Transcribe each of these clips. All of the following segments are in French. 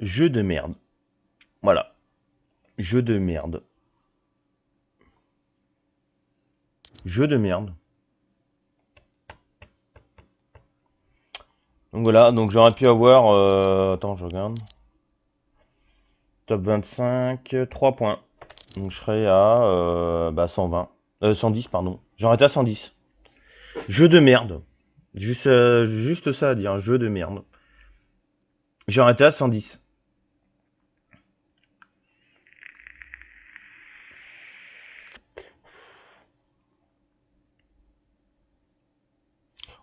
Jeu de merde. Voilà. Jeu de merde. Jeu de merde. Donc voilà, donc j'aurais pu avoir... euh, attends, je regarde. Top 25, 3 points. Donc je serais à euh, bah, 120. Euh, 110, pardon. J'aurais été à 110. Jeu de merde. Euh, juste ça à dire, jeu de merde. J'aurais été à 110.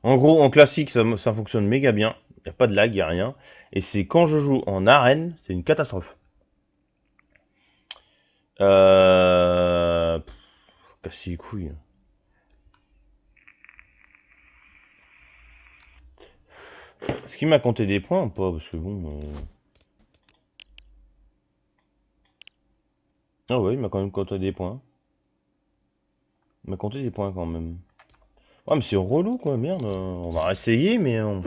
En gros, en classique, ça, fonctionne méga bien. Il n'y a pas de lag, il n'y a rien. Et c'est quand je joue en arène, c'est une catastrophe. Euh... Casser les couilles. Est-ce qu'il m'a compté des points ou pas? Parce que bon... euh, Ah ouais, il m'a quand même compté des points. Il m'a compté des points quand même. Ouais, mais c'est relou quoi, merde. euh, On va essayer, mais... on-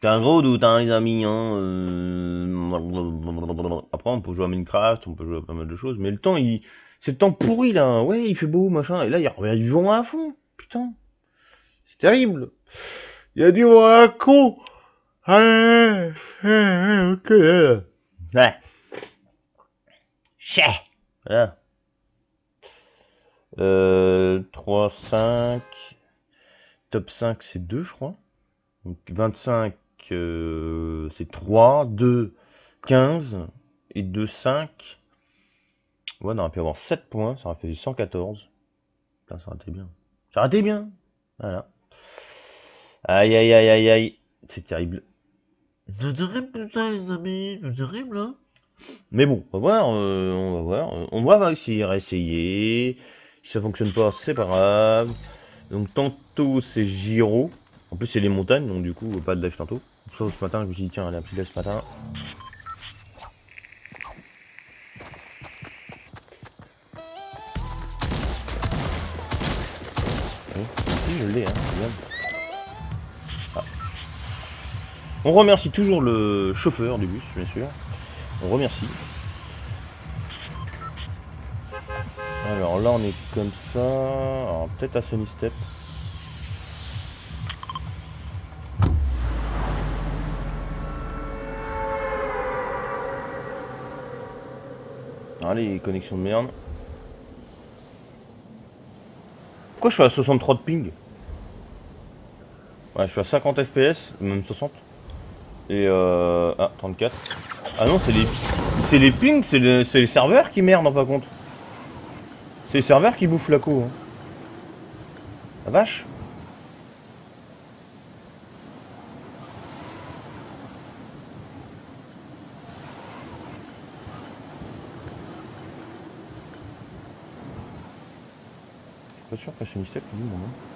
C'est un gros doute, hein, les amis. Hein. euh, Après, on peut jouer à Minecraft, on peut jouer à pas mal de choses, mais le temps, il... c'est le temps pourri là. Ouais, il fait beau, machin. Et là, il a du vent à fond. Putain. C'est terrible. Il y a du vent à con. Ok. Ouais. Chais. Voilà. Euh, 3, 5. Top 5, c'est 2, je crois. Donc 25, euh, c'est 3. 2, 15. Et 2, 5. Ouais, on aurait pu avoir 7 points. Ça aurait fait 114. Putain, ça aurait été bien. Ça aurait été bien. Voilà. Aïe, aïe, aïe, aïe, aïe. C'est terrible. C'est terrible, les amis. C'est terrible, hein. Mais bon, on va voir. euh, on va voir. euh, On va réussir à essayer. Si ça fonctionne pas, c'est pas grave. Donc tantôt c'est Giro. En plus c'est les montagnes, donc du coup pas de live tantôt. Sauf ce matin, je me suis dit tiens allez un petit ce matin. L'ai, hein. Ah. On remercie toujours le chauffeur du bus, bien sûr. On remercie. Alors là on est comme ça. Alors peut-être à Sony Step. Allez, connexion de merde. Pourquoi je suis à 63 de ping? Ouais, je suis à 50 FPS, même 60. Et euh... Ah, 34. Ah non, c'est les... C'est les pings, c'est le- les serveurs qui merdent en fin compte. C'est les serveurs qui bouffent la co. Hein. La vache Je suis pas sûr que c'est une step, lui, mon nom.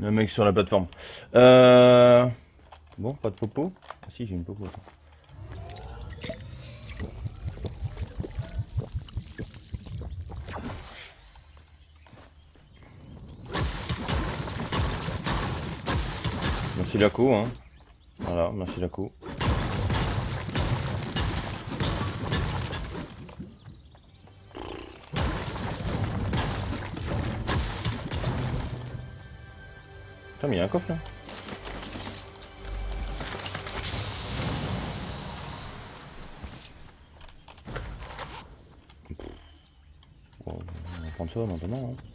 Le mec sur la plateforme. Euh... Bon, pas de popo. Ah, si, j'ai une popo. Merci Laco, hein. Voilà, merci Laco. Putain, mais il y a un coffre là. On va prendre ça maintenant. Hein.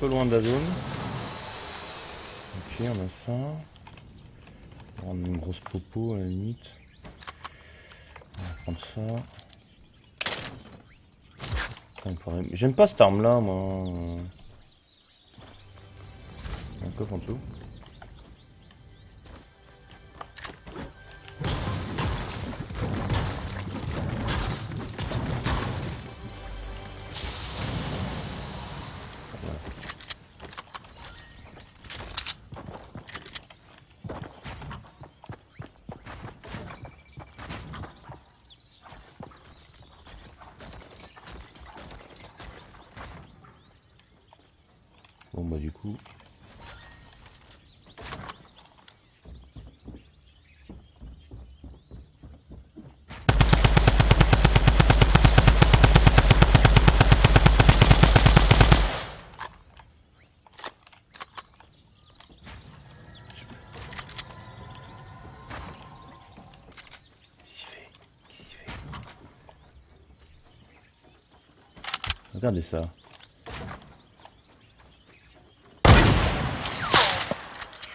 Peu loin de la zone. Ok, on a ça. On a une grosse popo à la limite. On va prendre ça. J'aime pas cette arme là, moi. Un coffre en dessous.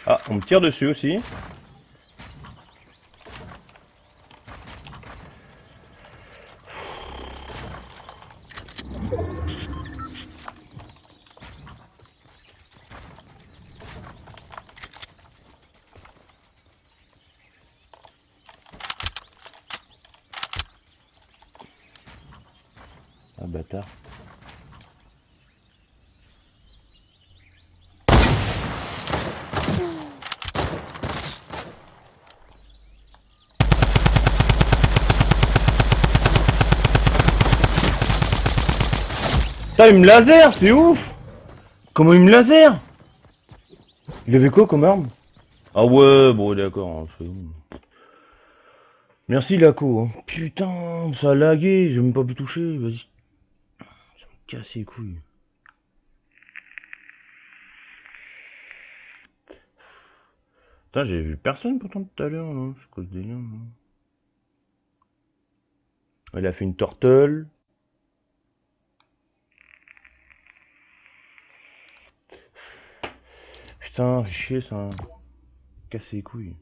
Ah, on me tire dessus aussi. Ah bâtard. Putain, il me laser, c'est ouf Comment il me laser Il avait quoi comme arme Ah ouais, bon d'accord, hein, Merci Laco. Hein. Putain, ça a lagué, j'ai même pas pu toucher, vas-y. Ça me casse les couilles. Putain, j'ai vu personne pourtant tout à l'heure. C'est quoi ce délire, Il a fait une tortelle. Putain, chier ça. Casser les couilles.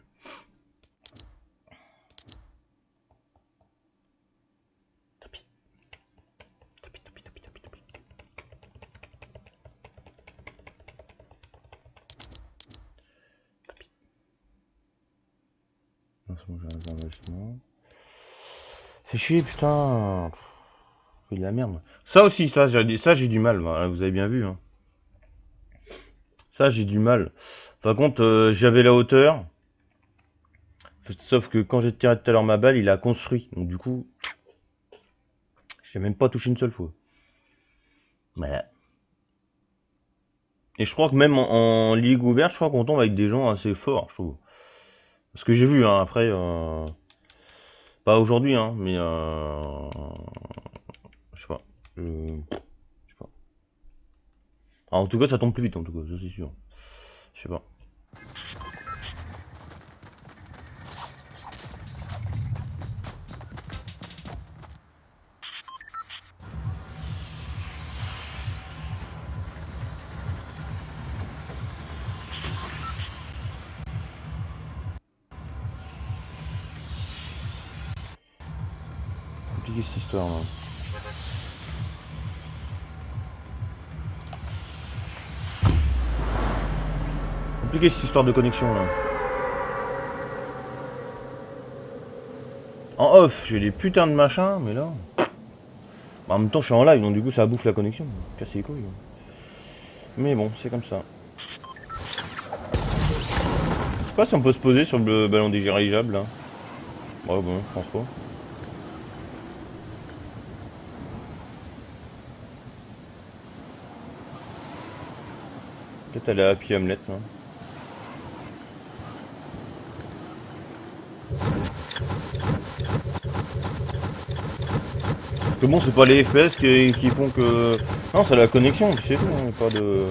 C'est. C'est chier, putain. Il la merde. Ça aussi, ça, j'ai ça, j'ai du mal. Vous avez bien vu, hein. J'ai du mal. Par contre, euh, j'avais la hauteur. Sauf que quand j'ai tiré tout à l'heure ma balle, il a construit. Donc du coup, j'ai même pas touché une seule fois. Voilà. Et je crois que même en, ligue ouverte, je crois qu'on tombe avec des gens assez forts, je trouve. Parce que j'ai vu, hein, après, euh, pas aujourd'hui, hein, mais euh, je sais pas. Ah, en tout cas, ça tombe plus vite, en tout cas, ça c'est sûr. Je sais pas. Compliqué cette histoire là. Cette histoire de connexion là. En off, j'ai des putains de machins, mais là. Bah, en même temps, je suis en live, donc du coup, ça bouffe la connexion. Casser les couilles. Mais bon, c'est comme ça. sais pas si on peut se poser sur le ballon dirigeable là. Ouais bon, je pense pas. Peut-être aller à Happy Hamlet là. Bon, c'est pas les FPS qui, qui font que... Non, c'est la connexion, c'est tout, hein, pas de...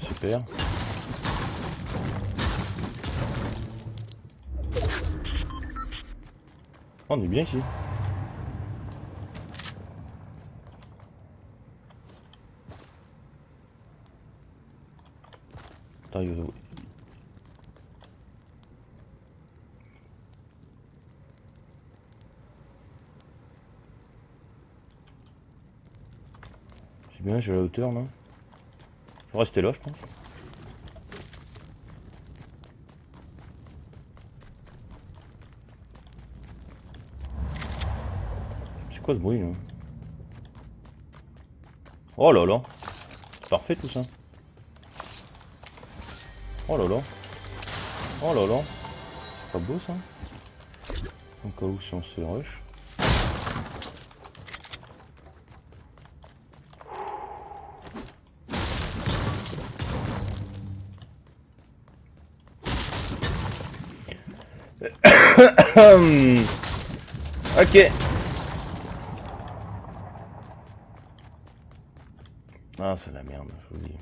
Super. Oh, on est bien ici. Attends, il y a- C'est bien, j'ai la hauteur là. Je vais rester là, je pense. C'est quoi ce bruit là? Oh là là parfait tout ça. Oh là là Oh là là C'est pas beau ça? Au cas où si on se rush. Ok. Ah, c'est la merde, je vous dis.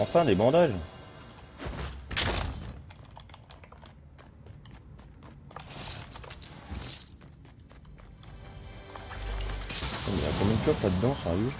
Enfin des bandages. Il y a combien de clopes là-dedans, sérieux?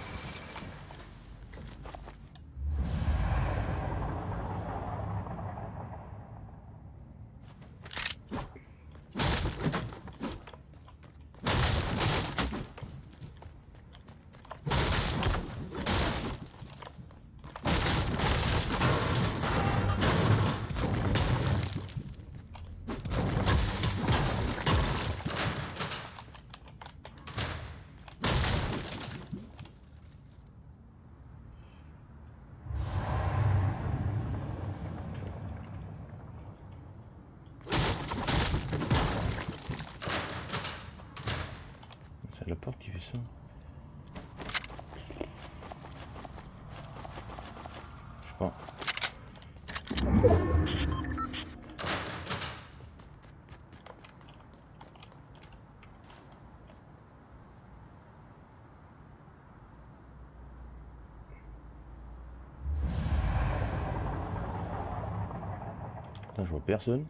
Je vois personne.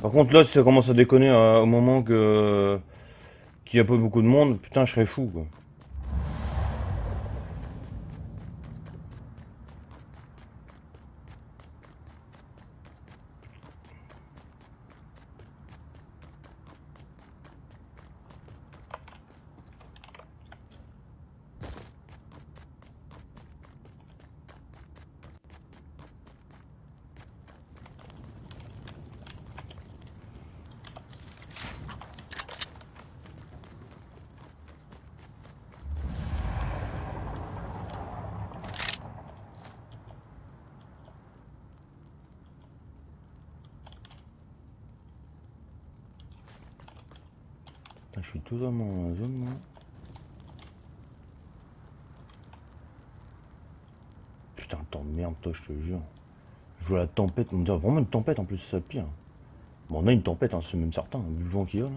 Par contre là si ça commence à déconner euh, au moment que qu'il n'y a pas beaucoup de monde, putain je serais fou quoi. Totalement dans la zone, moi. Putain, temps de merde, toi, je te jure. Je vois la tempête, on dirait vraiment une tempête en plus, c'est ça pire. Bon, on a une tempête, hein, c'est même certain, vu le vent qu'il y a là.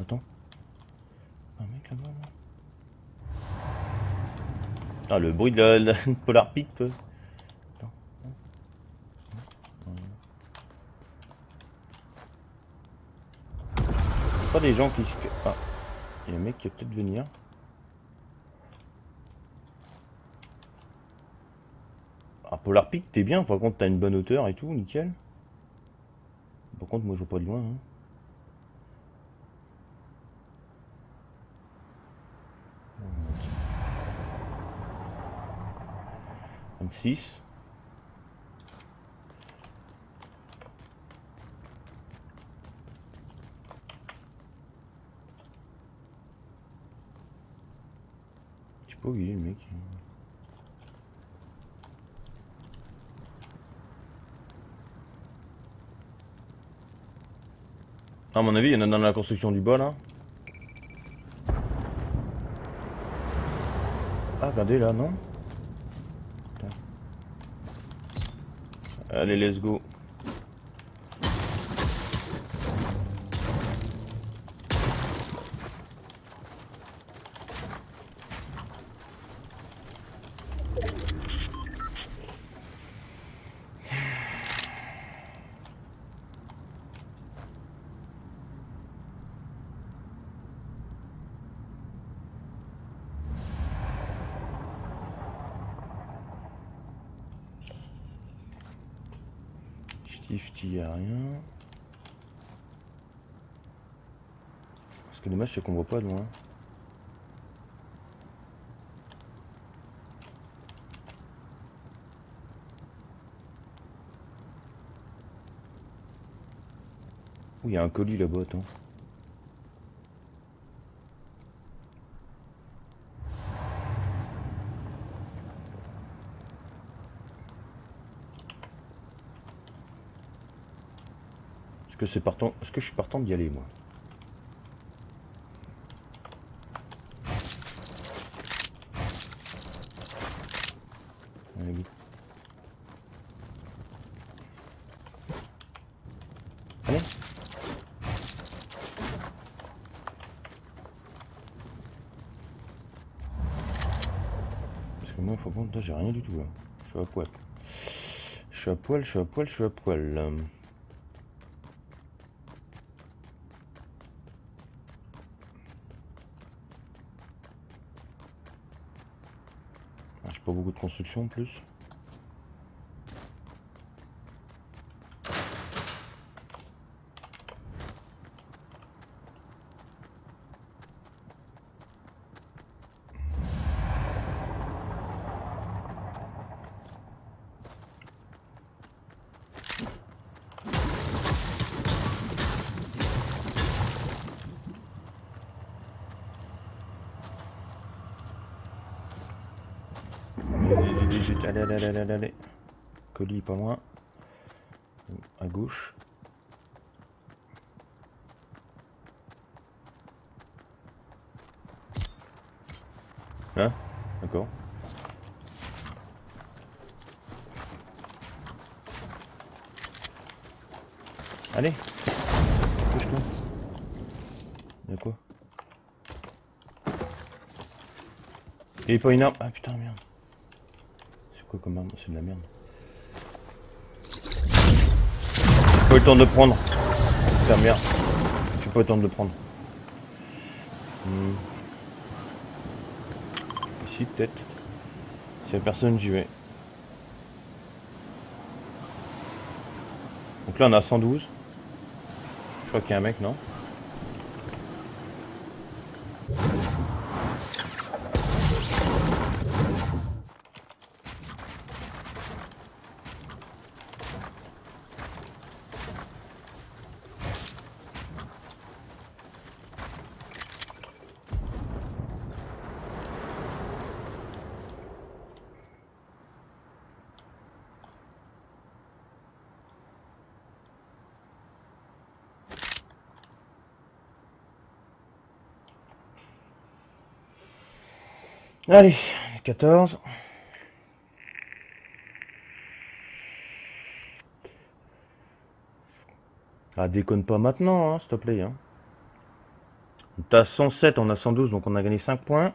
Attends. Un mec là-bas là. Ah, le bruit de la, la Polar Peak, des gens qui... Ah, il y a un mec qui va peut-être venir. Ah, Polar Peak, t'es bien, par contre, t'as une bonne hauteur et tout, nickel. Par contre, moi, je vois pas de loin. Hein. M6. Oh, buggé, mec. À mon avis, il y en a dans la construction du bas là. Hein. Ah, regardez là, non? Allez, let's go. Dommage, c'est qu'on voit pas de loin. Ouh, il y a un colis là-bas, attends. Est-ce que c'est partant Est-ce que je suis partant d'y aller moi Allez, vite. Allez. Parce que moi, faut prendre, j'ai rien du tout là. Je suis à poil. Je suis à poil, je suis à poil, je suis à poil. Ah, J'ai pas beaucoup de construction en plus. Allez, allez, allez, allez, allez. Colis pas loin. À gauche. Hein D'accord. Allez Bouge-toi. Y'a quoi? Et pas une. Ah putain merde. C'est de la merde. J'ai pas eu le temps de prendre. Putain merde. J'ai pas eu le temps de prendre. Hmm. Ici peut-être. S'il y a personne j'y vais. Donc là on a 112. Je crois qu'il y a un mec, non? Allez, 14. Ah, déconne pas maintenant, hein, s'il te plaît. Hein. T'as 107, on a 112, donc on a gagné 5 points.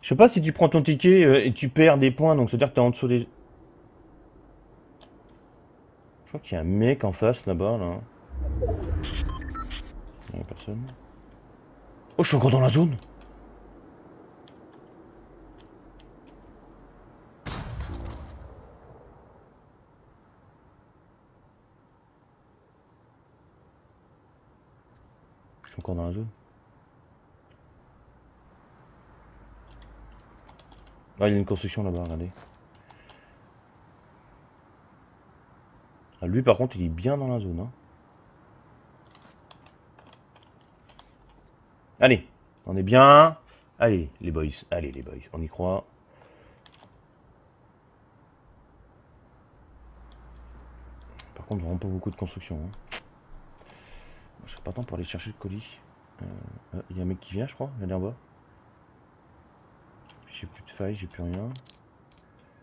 Je sais pas si tu prends ton ticket euh, et tu perds des points, donc c'est-à-dire que t'es en dessous des... Je crois qu'il y a un mec en face là-bas, là. Il y a personne. Oh, je suis encore dans la zone Je suis encore dans la zone. Ah, il y a une construction là-bas, regardez. Ah, lui, par contre, il est bien dans la zone. Hein. Allez, on est bien. Allez, les boys. Allez, les boys. On y croit. Par contre, vraiment pas beaucoup de construction. Hein. Je serais pas temps pour aller chercher le colis. Euh, euh, il y a un mec qui vient, je crois. Il y en bas. J'ai plus de failles, j'ai plus rien.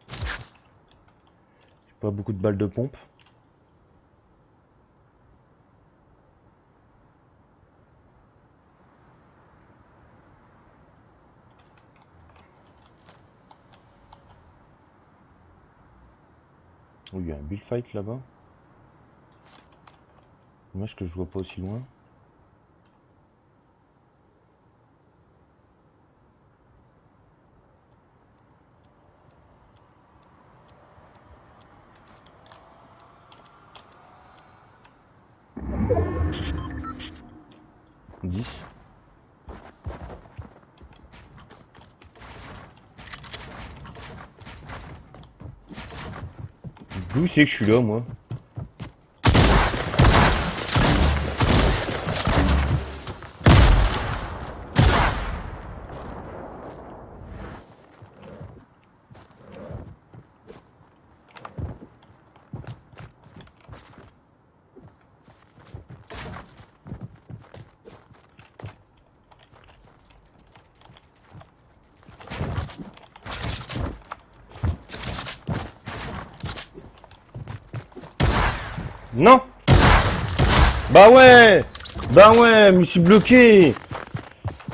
J'ai pas beaucoup de balles de pompe. Il y a un build fight là-bas. Dommage que je vois pas aussi loin. D'où c'est que je suis là, Bah ouais Bah ouais, je me suis bloqué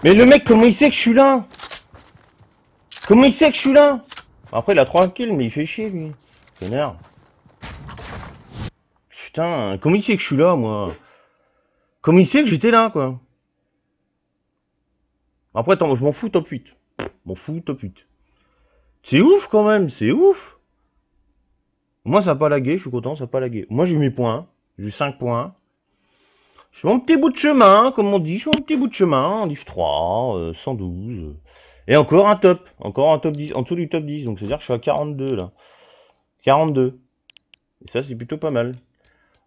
Mais le mec, comment il sait que je suis là? Comment il sait que je suis là? Après, il a 3 kills, mais il fait chier, lui. Énerve. Putain, comment il sait que je suis là, moi? Comment il sait que j'étais là, quoi? Après, attends, je m'en fous, top 8. M'en fous, top 8. C'est ouf, quand même, c'est ouf moi, ça n'a pas lagué, je suis content, ça n'a pas lagué. Moi, j'ai mes points. J'ai eu 5 points. Je suis mon petit bout de chemin, comme on dit. Je suis mon petit bout de chemin en div 3, 112. Et encore un top. Encore un top 10, en dessous du top 10. Donc, c'est-à-dire que je suis à 42, là. 42. Et ça, c'est plutôt pas mal.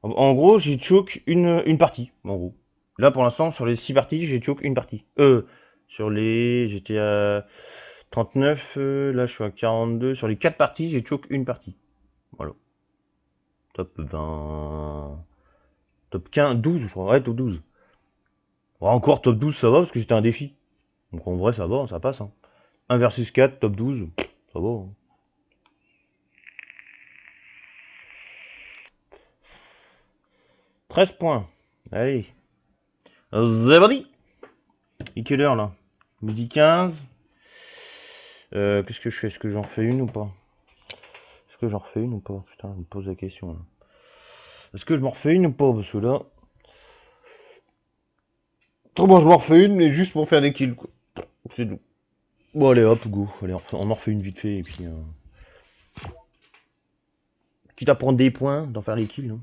En, gros, j'ai choke une, partie, en gros. Là, pour l'instant, sur les 6 parties, j'ai choke une partie. Euh, sur les... J'étais à 39, euh, là, je suis à 42. Sur les 4 parties, j'ai choke une partie. Voilà. Top 20. Top 15, 12, je crois. Ouais, top 12. encore top 12, ça va parce que j'étais un défi. Donc en vrai, ça va, ça passe. 1 hein. versus 4, top 12, ça va. 13 hein. points. Allez. Parti. Et quelle heure là? Midi 15. Euh, Qu'est-ce que je fais? Est-ce que j'en fais une ou pas? Est-ce que j'en refais une ou pas? Putain, je me pose la question là. Est-ce que je m'en refais une ou pas Parce que là. Trop bon, je m'en refais une, mais juste pour faire des kills quoi. C'est tout. Bon, allez hop, go. Allez, on en refait une vite fait et puis. Euh... Quitte à prendre des points, d'en faire des kills. Hein.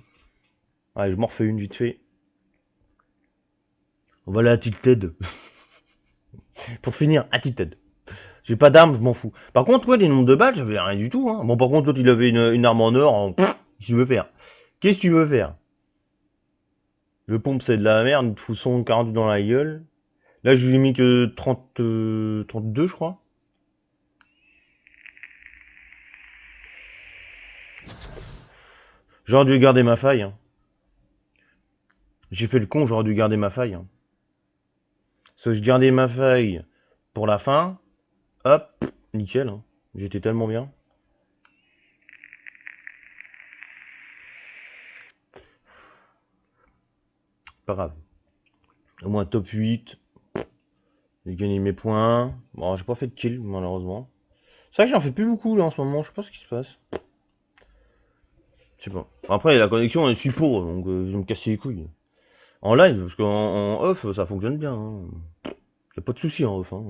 Allez, je m'en refais une vite fait. On va aller à Tilted. pour finir, à Tilted. J'ai pas d'armes, je m'en fous. Par contre, ouais, les nombres de balles, j'avais rien du tout. Hein. Bon, par contre, l'autre, il avait une, arme en or. En... Que tu veux faire? Qu'est-ce que tu veux faire? Le pompe, c'est de la merde. Il te fout son 40 dans la gueule. Là, je lui ai mis que 30, 32, euh, je crois. J'aurais dû garder ma faille. hein. J'ai fait le con, j'aurais dû garder ma faille. hein. Parce que je gardais ma faille pour la fin. Hop, nickel. hein. J'étais tellement bien. Pas grave. Au moins top 8. J'ai gagné mes points. Bon, j'ai pas fait de kill, malheureusement. C'est vrai que j'en fais plus beaucoup là en ce moment, je sais pas ce qui se passe. Je sais pas. Après, la connexion elle suit pour, donc euh, je vais me casser les couilles. En live, parce qu'en en off, ça fonctionne bien. Hein. Y'a pas de soucis en off. Hein.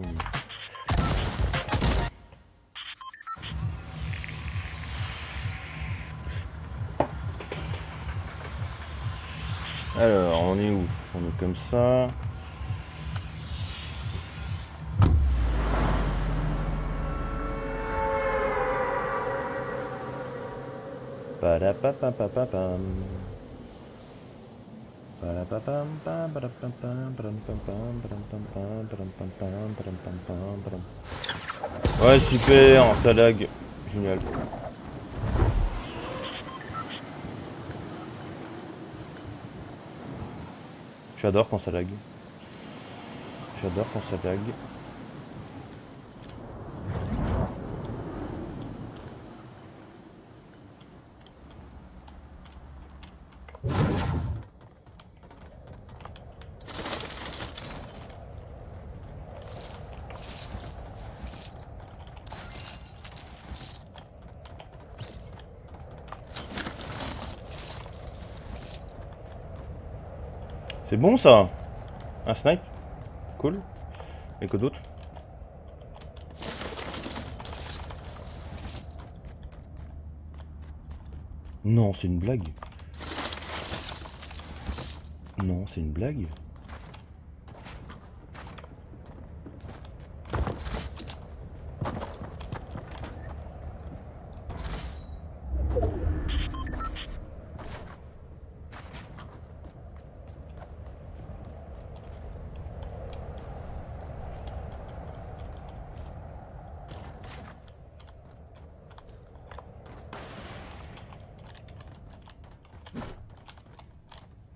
Alors, on est où? On est comme ça. Ouais, super, ça lag. Génial. J'adore quand ça lag. J'adore quand ça lag. Bon ça Un snipe Cool. Et que d'autres Non, c'est une blague. Non, c'est une blague.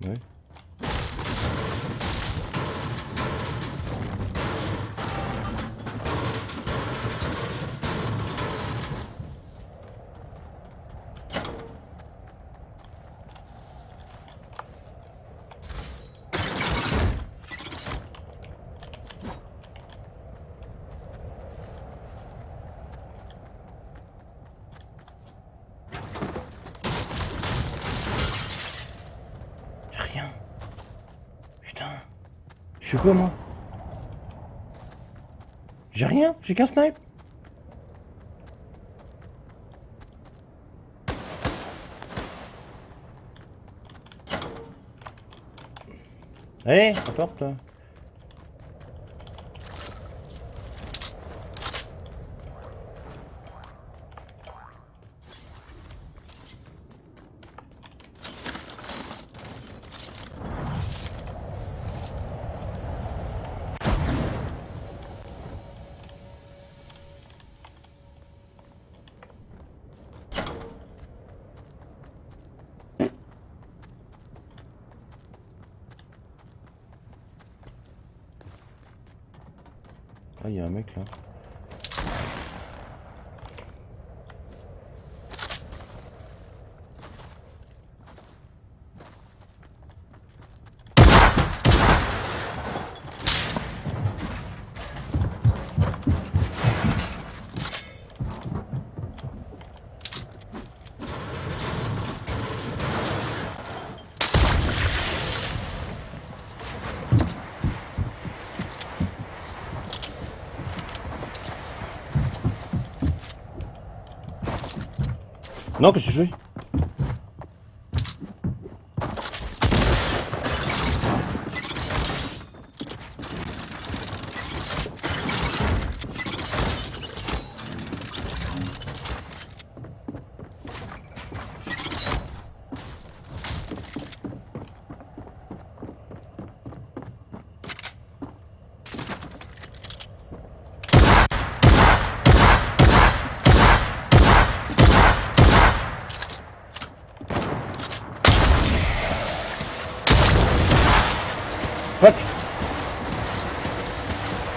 Ouais. Y'a rien. Putain. Je fais quoi moi? J'ai rien, j'ai qu'un snipe. Allez, apporte toi. Non, que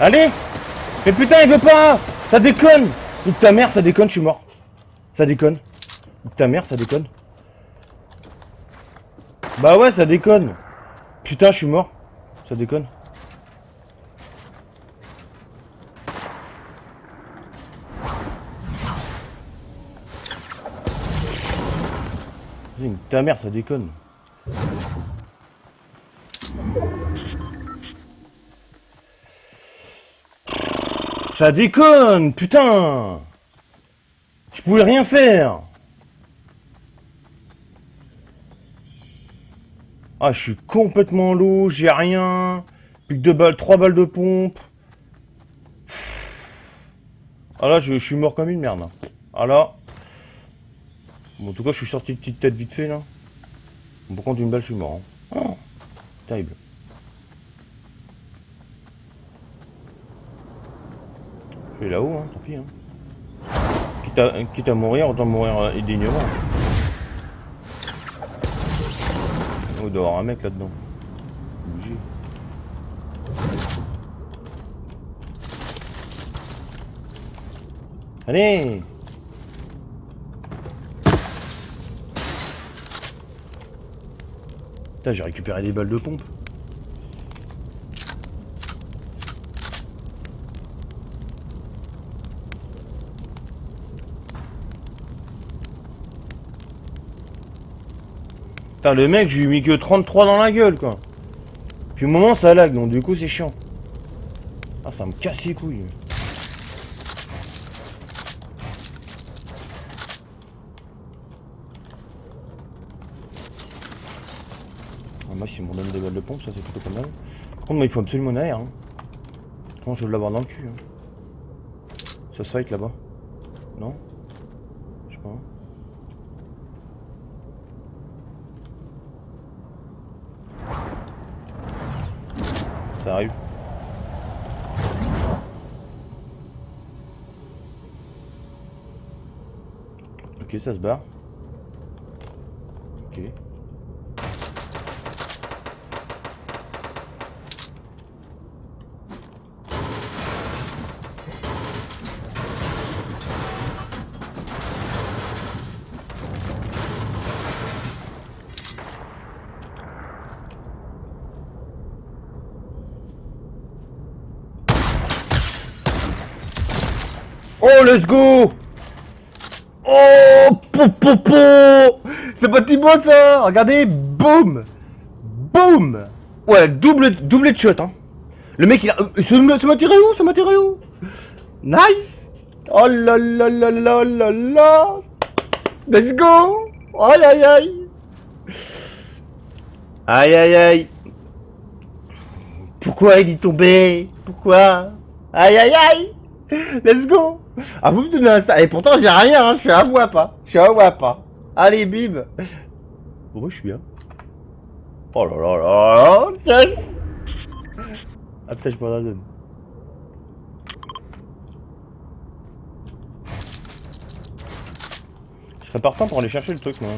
Allez Mais putain, il veut pas Ça déconne Nique ta mère, ça déconne, je suis mort. Ça déconne. Nique ta mère, ça déconne. Bah ouais, ça déconne. Putain, je suis mort. Ça déconne. Ta mère, ça déconne. Ça déconne, putain Je pouvais rien faire Ah, je suis complètement lourd, j'ai rien. Plus que deux balles, trois balles de pompe. Ah là, je, suis mort comme une merde. Ah là. Bon, en tout cas, je suis sorti de petite tête vite fait là. Bon, par contre, une balle, je suis mort. Hein. Ah, terrible. Là-haut, hein, tant pis. Hein. Quitte, à, quitte à mourir, autant mourir euh, dignement. Oh, avoir un mec là-dedans. Allez Putain, j'ai récupéré des balles de pompe. Putain, le mec, j'ai eu mis que 33 dans la gueule, quoi. Puis au moment, ça lag, donc du coup, c'est chiant. Ah, ça me casse les couilles. Ah, moi, si on me donne des balles de pompe, ça c'est plutôt pas mal. Par contre, moi, il faut absolument air. Hein. Je veux l'avoir dans le cul. Hein. Ça fight là-bas. Non Je sais pas. Ça arrive. Ok, ça se barre. C'est pas Thibaut ça. Regardez, boum. Boum. Ouais, double, double shot, hein. Le mec, il a... Ça m'a tiré où m'a tiré où? Nice. Oh là là là là là. Let's go. Aïe aïe aïe. Aïe aïe aïe. Pourquoi il est tombé? Pourquoi? Aïe aïe aïe. Let's go Ah vous me donnez un ça Et pourtant j'ai rien, hein. je suis à WAP hein. Je suis à WAP hein. Allez bim Pourquoi je suis bien Oh là là là là Yes Ah putain je me la donne. Je serais partant pour aller chercher le truc moi.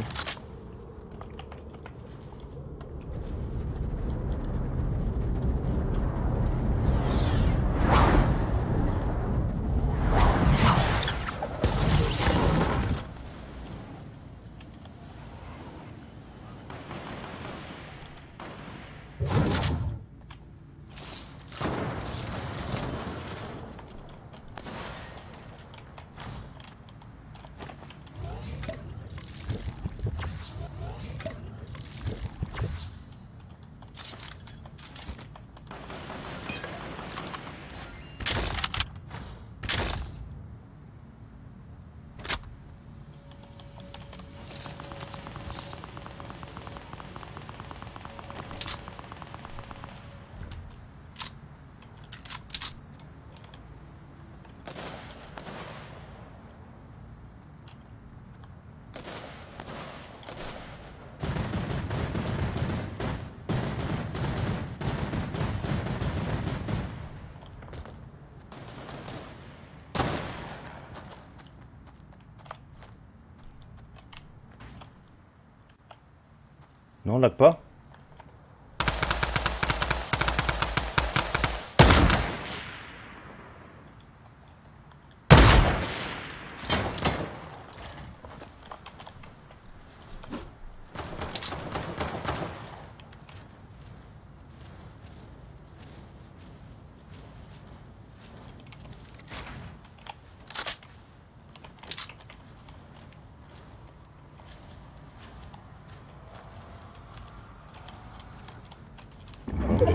Non, lag pas.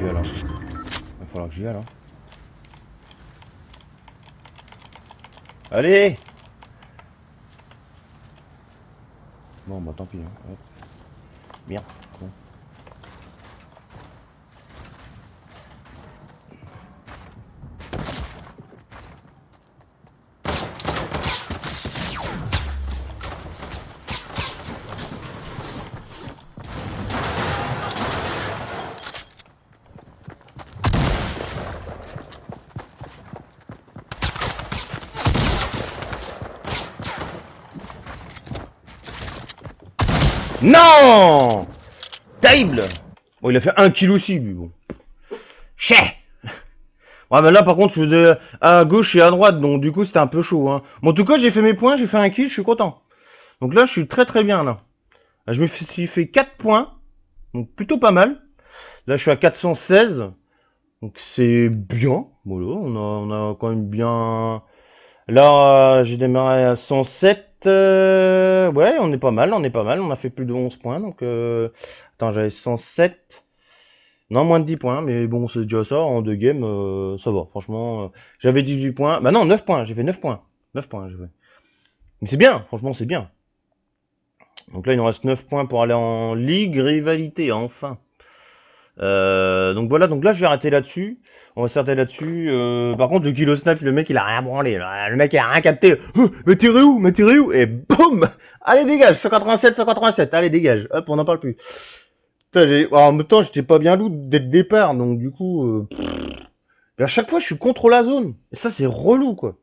j'y aille là. Va falloir que j'y là. Allez Bon bah tant pis. Hein. Bien. Bon. Non Terrible Il a fait un kill aussi, lui, bon. Ouais, là, par contre, je faisais à gauche et à droite, donc du coup, c'était un peu chaud. Hein. En tout cas, j'ai fait mes points, j'ai fait un kill, je suis content. Donc là, je suis très très bien, là. Je me suis fait 4 points, donc plutôt pas mal. Là, je suis à 416, donc c'est bien. Voilà, on a, quand même bien... Là, j'ai démarré à 107. Euh, ouais, on est pas mal, on est pas mal. On a fait plus de 11 points. Donc, euh, attends, j'avais 107. Non, moins de 10 points, mais bon, c'est déjà ça. En deux games, euh, ça va. Franchement, j'avais 18 points. Bah non, 9 points. J'ai fait 9 points. 9 points, j'ai fait. Mais c'est bien, franchement, c'est bien. Donc là, il nous reste 9 points pour aller en Ligue Rivalité, enfin. Euh, donc voilà, donc là je vais arrêter là-dessus. On va s'arrêter là-dessus. Euh, par contre, le kilo snap, le mec il a rien branlé. Le mec il a rien capté. Oh, mais tirez où? Mais tirez où? Et boum Allez, dégage 187, 187. Allez, dégage. Hop, on n'en parle plus. Putain, en même temps, j'étais pas bien loup dès le départ. Donc du coup. Euh... à chaque fois, je suis contre la zone. Et ça, c'est relou quoi.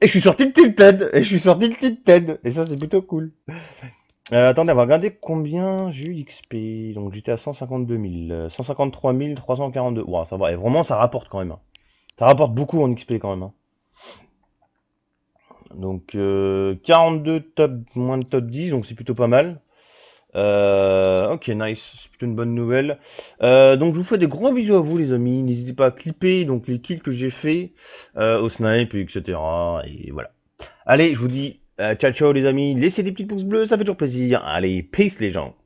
Et je suis sorti de Tilted. Et je suis sorti de Tilted. Et ça, c'est plutôt cool. Euh, attendez, on va regarder combien j'ai eu d'XP. Donc j'étais à 152 000. 153 342. Wow, ça va. Et vraiment, ça rapporte quand même. Hein. Ça rapporte beaucoup en XP quand même. Hein. Donc 42 euh, top, moins de top 10, donc c'est plutôt pas mal. Euh, ok, nice, c'est plutôt une bonne nouvelle. donc je vous fais des gros bisous à vous les amis. N'hésitez pas à clipper donc les kills que j'ai fait au snipe, etc. Et voilà. Allez, je vous dis euh, ciao ciao les amis, laissez des petits pouces bleus, ça fait toujours plaisir. Allez, peace les gens.